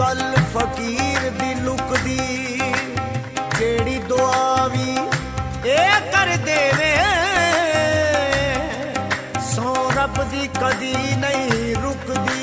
ਕੱਲ ਫਕੀਰ ਦੀ ਲੁਕਦੀ ਜਿਹੜੀ ਦੁਆ ਵੀ ਇਹ ਕਰ ਦੇਵੇ। ਸੋ ਰੱਬ ਦੀ ਕਦੀ ਨਹੀਂ ਰੁਕਦੀ।